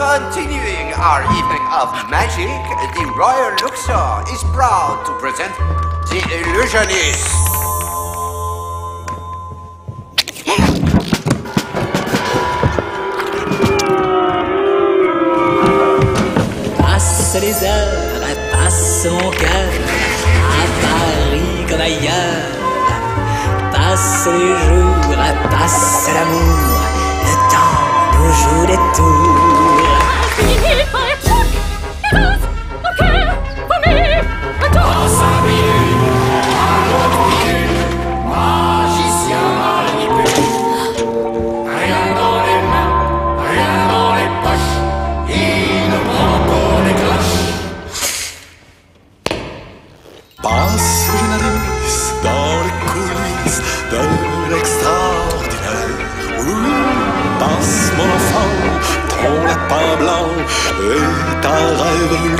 Continuing our evening of magic, the Royal Luxor is proud to present The Illusionist. Passe les heures, passe mon cœur, à Paris comme ailleurs. Passe les jours, passe Passe journaliste dans les coulisses de l'extraordinaire. Et ta rêve.